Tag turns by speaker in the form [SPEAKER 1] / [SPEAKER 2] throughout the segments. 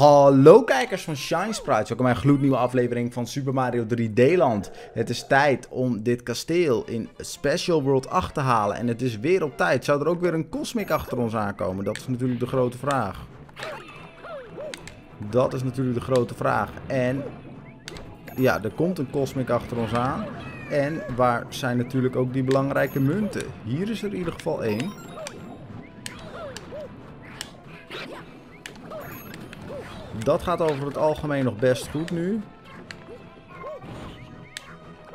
[SPEAKER 1] Hallo kijkers van Shine Sprites, welkom bij een gloednieuwe aflevering van Super Mario 3D Land. Het is tijd om dit kasteel in Special World 8 te halen en het is weer op tijd. Zou er ook weer een Cosmic achter ons aankomen? Dat is natuurlijk de grote vraag. Dat is natuurlijk de grote vraag. En ja, er komt een Cosmic achter ons aan. En waar zijn natuurlijk ook die belangrijke munten? Hier is er in ieder geval één. Dat gaat over het algemeen nog best goed nu.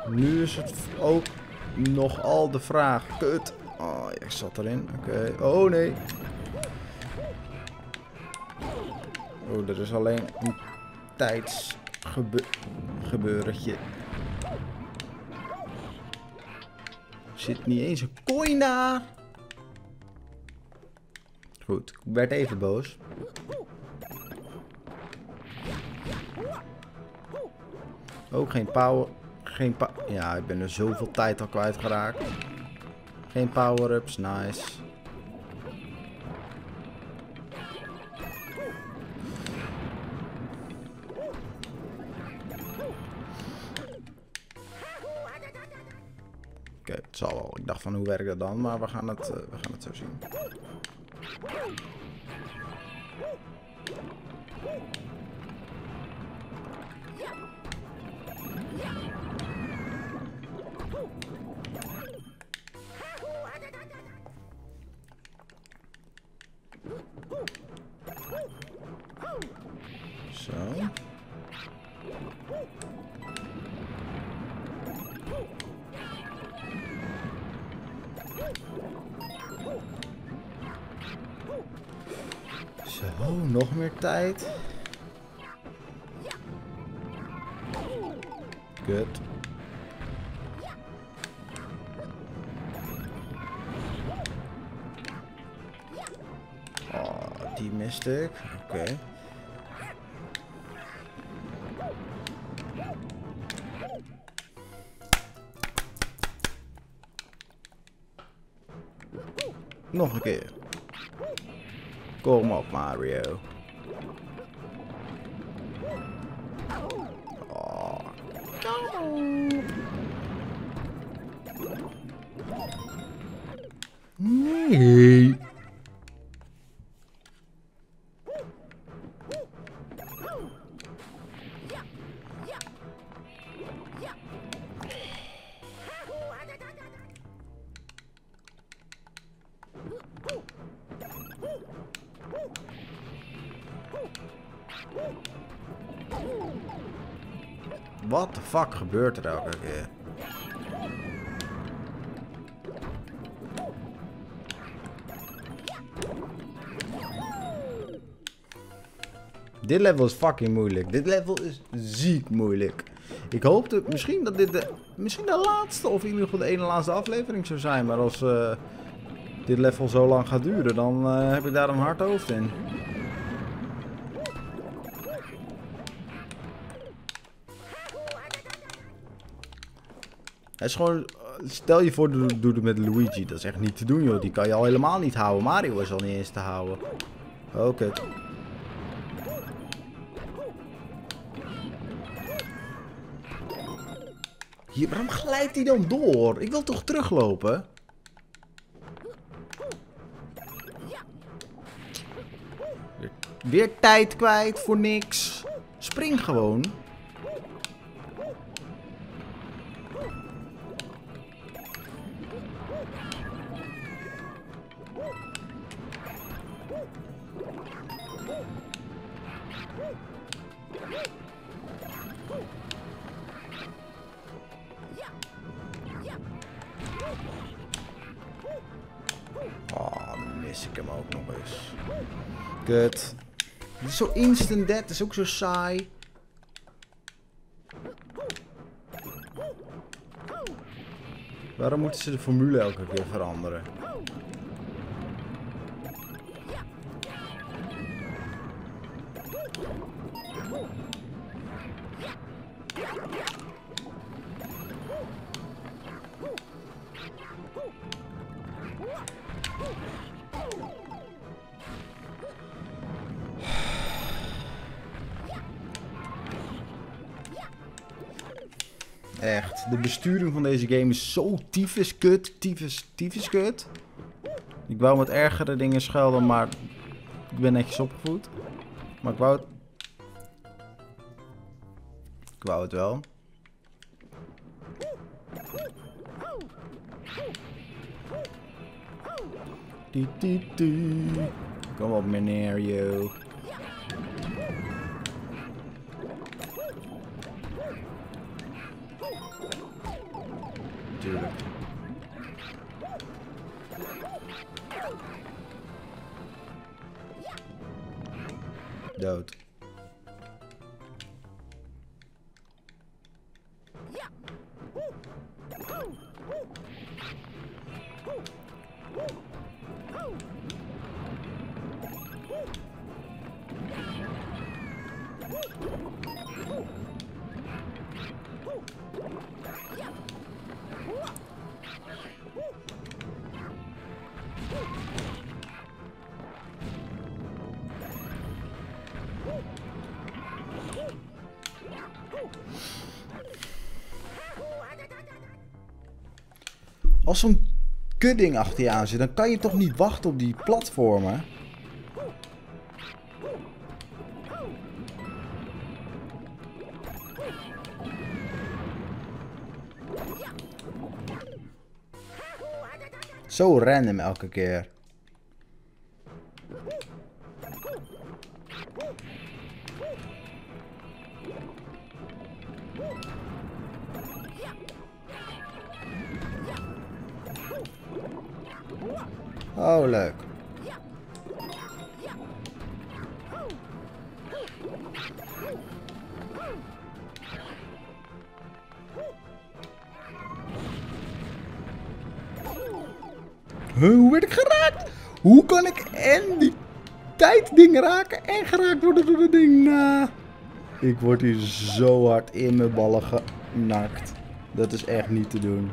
[SPEAKER 1] Nu is het ook nog al de vraag. Kut. Oh, ik zat erin. Oké. Oh nee. Oh, er is alleen een tijdsgebeurtje. Zit niet eens een coin daar. Goed, ik werd even boos. Ook geen power... Geen pa ja, ik ben er zoveel tijd al kwijtgeraakt. Geen power-ups, nice. Oké, het zal wel. Ik dacht van hoe werkt dat dan, maar we gaan het, uh, we gaan het zo zien. Nog meer tijd. Good. Oh, die miste ik. Oké. Okay. Nog een keer. Kom op, Mario. Fuck gebeurt er elke keer? Dit level is fucking moeilijk. Dit level is ziek moeilijk. Ik hoopte misschien dat dit de, misschien de laatste of in ieder geval de ene laatste aflevering zou zijn. Maar als uh, dit level zo lang gaat duren, dan uh, heb ik daar een hard hoofd in. Het is gewoon, stel je voor, doe, doe het met Luigi. Dat is echt niet te doen, joh. Die kan je al helemaal niet houden. Mario is al niet eens te houden. Oké. Hier, waarom glijdt hij dan door? Ik wil toch teruglopen? Weer tijd kwijt voor niks. Spring gewoon. Het is ook zo saai. Waarom moeten ze de formule elke keer veranderen? Echt. De besturing van deze game is zo tyfus kut. Tyfus, tyfus kut. Ik wou met ergere dingen schelden, maar ik ben netjes opgevoed. Maar ik wou het... Ik wou het wel. Kom op, meneer, yo. Als zo'n kudding achter je aan zit, dan kan je toch niet wachten op die platformen? Zo random elke keer. Leuk. Hoe werd ik geraakt? Hoe kan ik en die tijdding raken en geraakt worden door dat ding? Nou, ik word hier zo hard in mijn ballen genakt. Dat is echt niet te doen.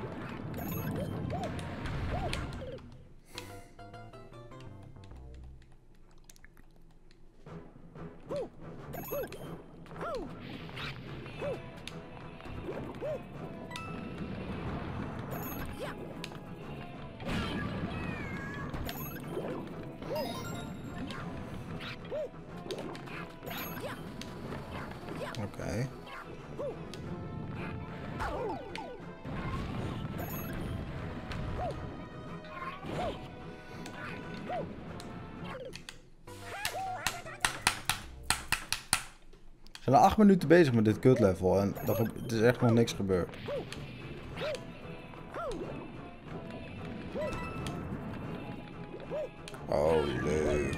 [SPEAKER 1] Zijn acht minuten bezig met dit kut level en het is echt nog niks gebeurd. Oh, leuk.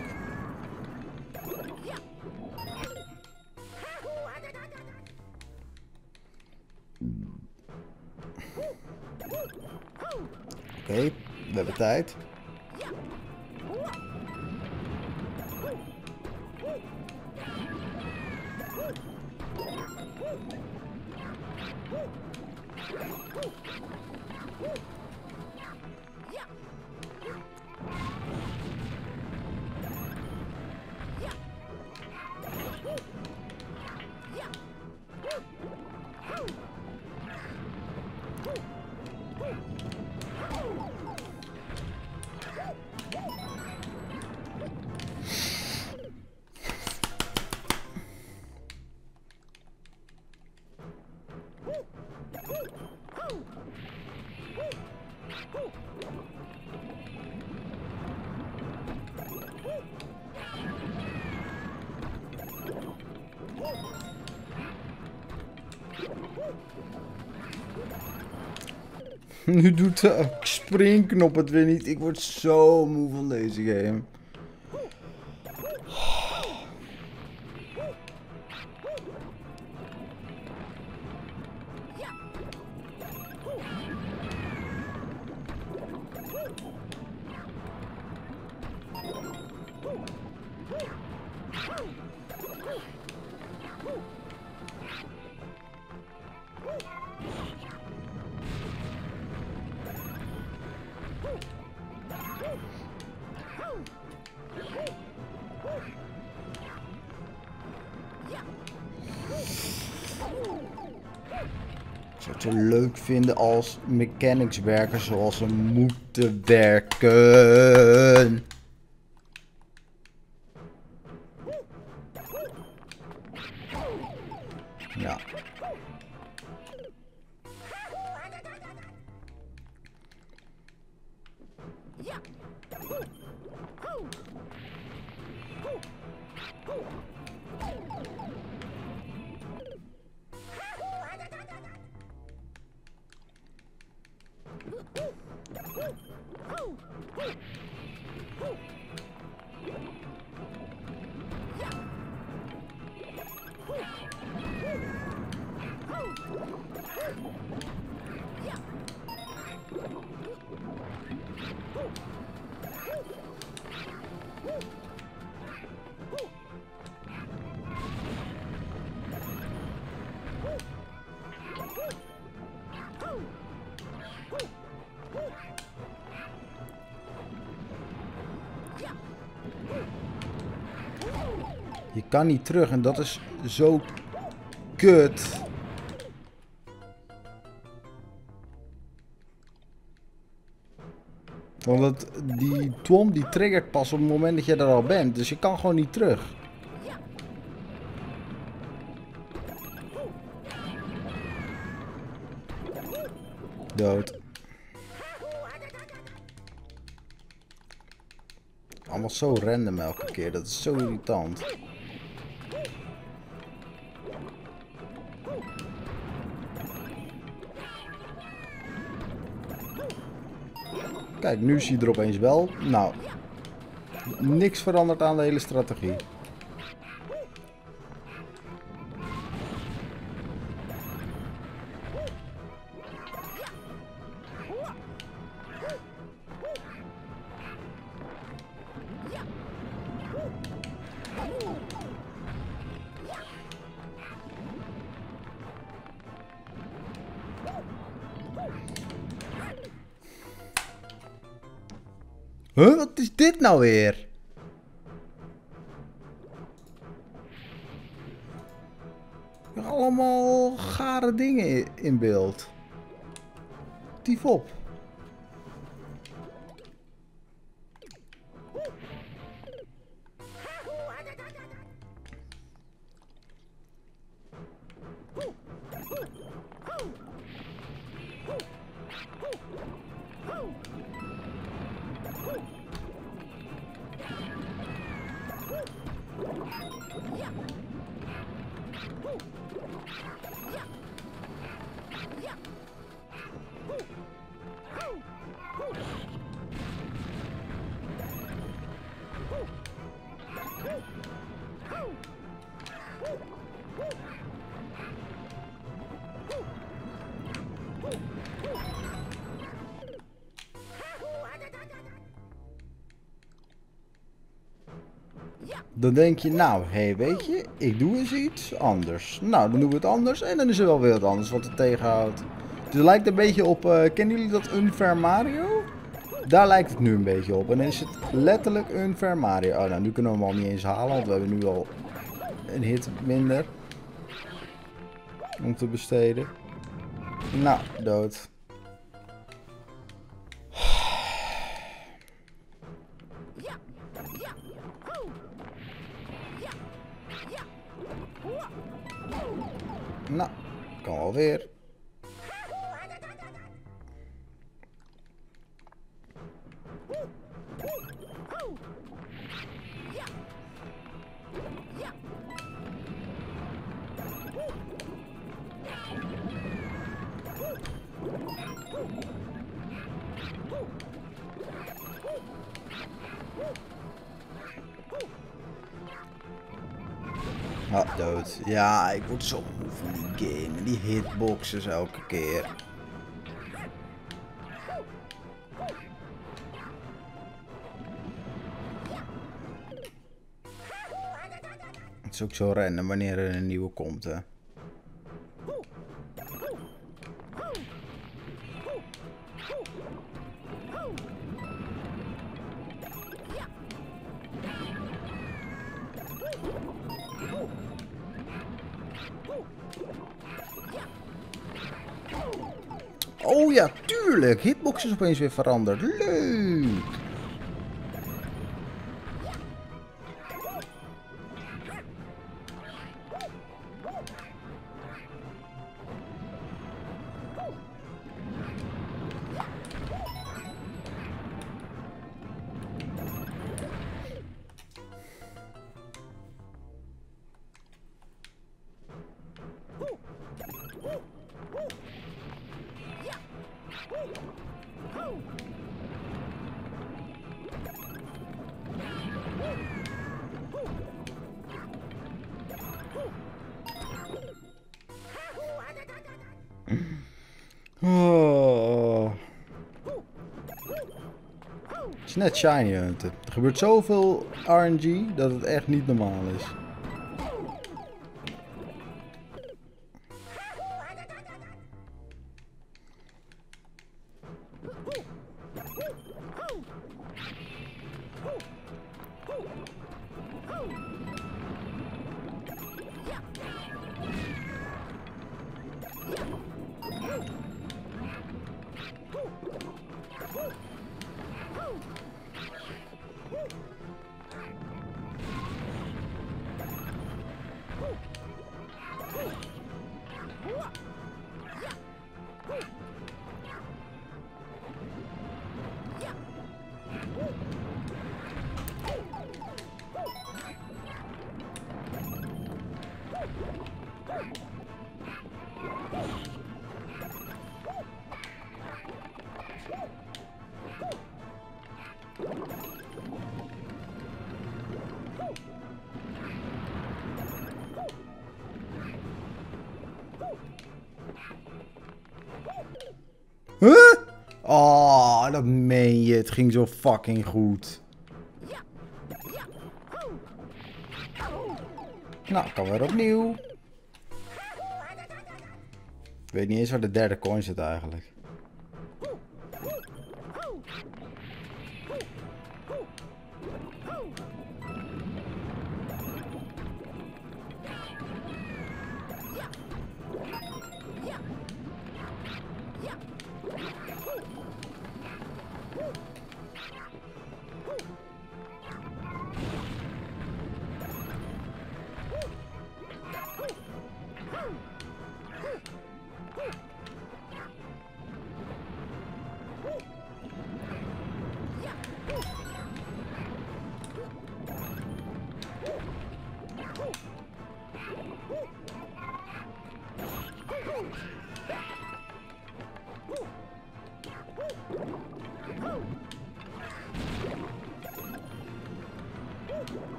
[SPEAKER 1] Oké, we hebben tijd. Nu doet de springknop het weer niet. Ik word zo moe van deze game. Leuk vinden als mechanics werken zoals ze moeten werken. Ja. Je kan niet terug en dat is zo kut. Want het, die Tom die triggert pas op het moment dat je er al bent. Dus je kan gewoon niet terug. Dood. Allemaal zo random elke keer. Dat is zo irritant. Kijk, nu zie je er opeens wel. Nou, niks veranderd aan de hele strategie. Dit nou weer? Allemaal gare dingen in beeld. Tief op. Dan denk je, nou, hé, hey, weet je, ik doe eens iets anders. Nou, dan doen we het anders en dan is er wel weer wat anders wat het tegenhoudt. Dus het lijkt een beetje op, uh, kennen jullie dat Unfair Mario? Daar lijkt het nu een beetje op. En dan is het letterlijk Unfair Mario. Oh, nou, nu kunnen we hem al niet eens halen, want we hebben nu al een hit minder. Om te besteden. Nou, dood. Nou, kan alweer. Dood. Ja, ik word zo moe van die game. Die hitboxes elke keer. Het is ook zo rennen wanneer er een nieuwe komt, hè. Tuurlijk. Hitbox is opeens weer veranderd. Leuk. Het is net shiny. Er gebeurt zoveel RNG dat het echt niet normaal is. Dat meen je. Het ging zo fucking goed. Nou, kan weer opnieuw. Ik weet niet eens waar de derde coin zit eigenlijk.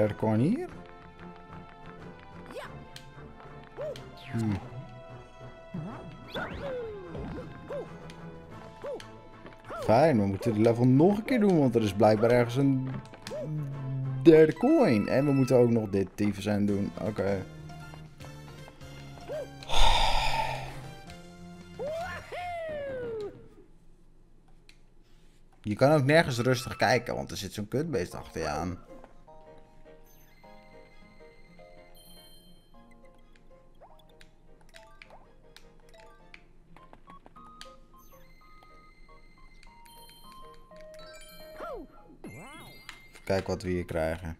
[SPEAKER 1] Derde coin hier. Hmm. Fijn, we moeten de level nog een keer doen, want er is blijkbaar ergens een derde coin. En we moeten ook nog dit tyfus zijn doen. Oké. Je kan ook nergens rustig kijken, want er zit zo'n kutbeest achter je aan. Kijken wat we hier krijgen.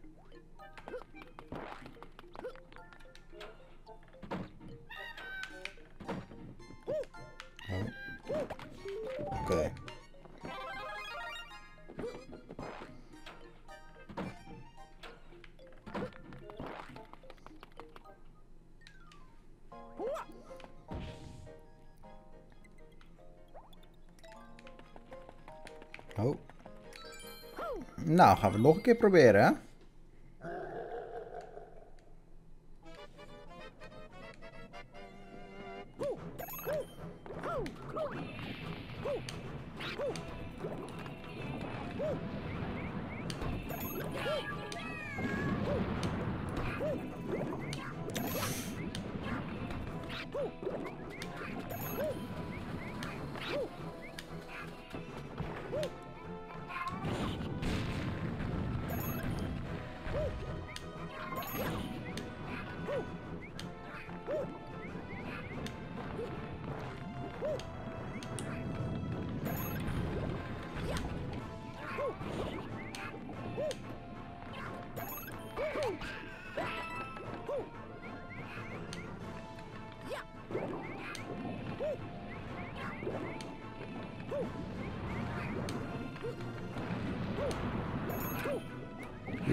[SPEAKER 1] Nou, gaan we het nog een keer proberen, hè?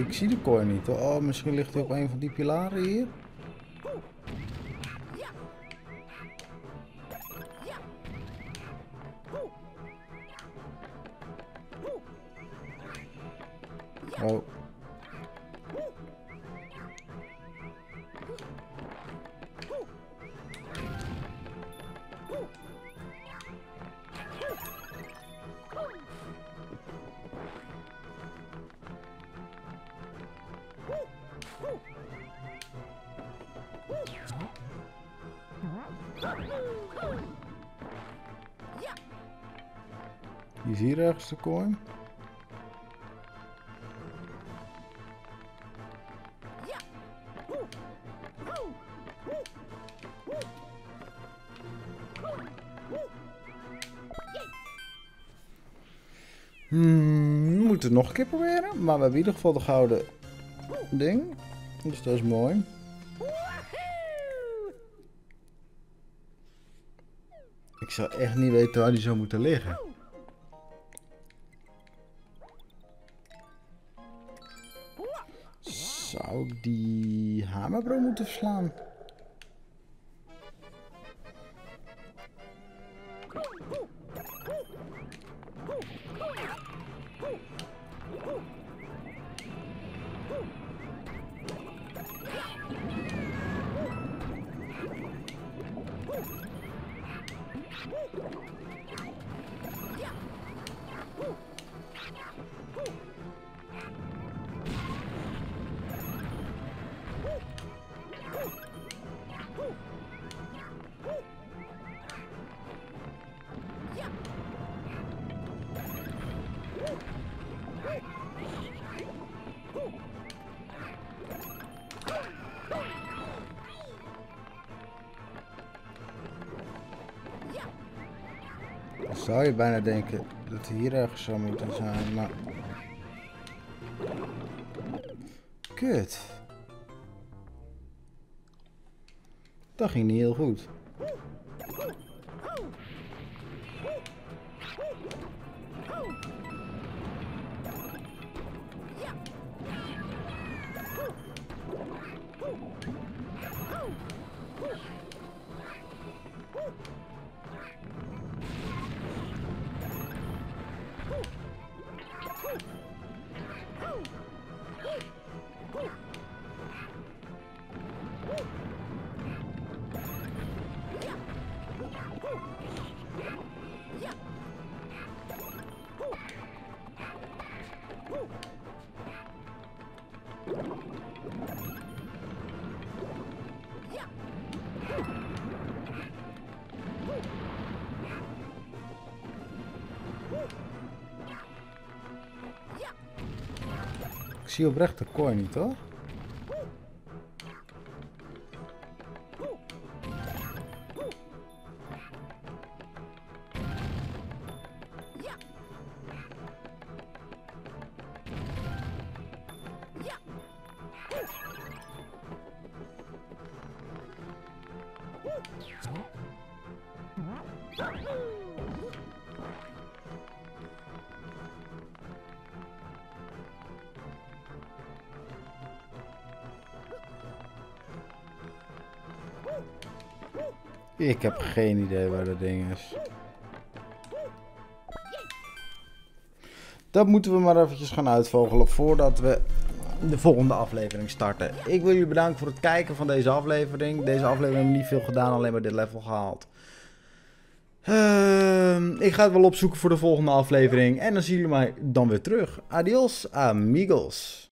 [SPEAKER 1] Ik zie de coin niet. Oh, misschien ligt hij op een van die pilaren hier. Is hier ergens de coin. Hmm, we moeten nog een keer proberen. Maar we hebben in ieder geval de gouden ding. Dus dat is mooi. Ik zou echt niet weten waar die zou moeten liggen. Hamerbro moeten zou je bijna denken dat hij hier ergens zou moeten zijn, maar... Kut. Dat ging niet heel goed. Ik zie oprecht de coin niet hoor. Ik heb geen idee waar dat ding is. Dat moeten we maar eventjes gaan uitvogelen voordat we de volgende aflevering starten. Ik wil jullie bedanken voor het kijken van deze aflevering. Deze aflevering hebben we niet veel gedaan, alleen maar dit level gehaald. Ehm, ik ga het wel opzoeken voor de volgende aflevering. En dan zien jullie mij dan weer terug. Adios, amigos.